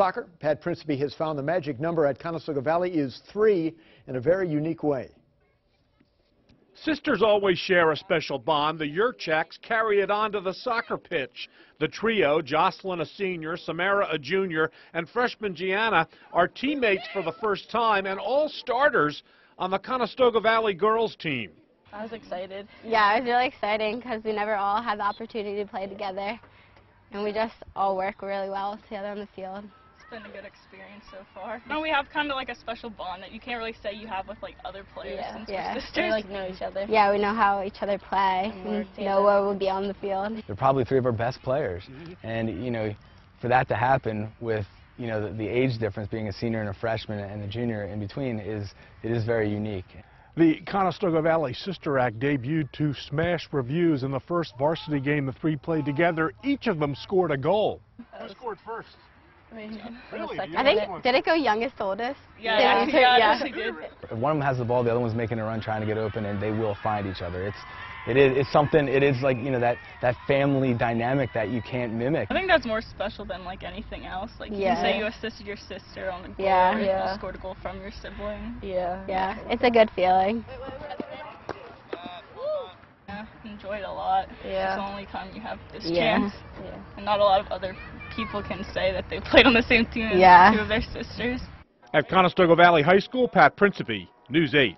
Soccer, Pat Principe has found the magic number at Conestoga Valley is three in a very unique way. Sisters always share a special bond. The Yurchaks carry it on to the soccer pitch. The trio, Jocelyn a senior, Samara a junior, and freshman Gianna, are teammates for the first time and all starters on the Conestoga Valley girls team. I was excited. Yeah, it was really exciting because we never all had the opportunity to play together. And we just all work really well together on the field. It's been a good experience so far. No, we have kind of like a special bond that you can't really say you have with like other players Yeah. since Yeah. we're sisters. We, like know each other. Yeah, we know how each other play And work and know where we'll be on the field. They're probably three of our best players. And, you know, for that to happen with, you know, the, the age difference being a senior and a freshman and a junior in between is, it is very unique. The Conestoga Valley Sister Act debuted to smash reviews in the first varsity game the three played together. Each of them scored a goal. Who scored first? Really? I think, did it go youngest to oldest? Yeah, Did yeah, yeah, yeah. I did. If one of them has the ball, the other one's making a run trying to get open, and they will find each other. It's, it is, it's something, it is like, you know, that, that family dynamic that you can't mimic. I think that's more special than like anything else. Like you Yeah. can say you assisted your sister on the goal, Yeah. or Yeah. you scored a goal from your sibling. Yeah. Yeah, it's a good feeling. Yeah, enjoyed a lot. Yeah. It's the only time you have this Yeah. chance. And not a lot of other people can say that they played on the same team as two of their sisters. At Conestoga Valley High School, Pat Principe, News 8.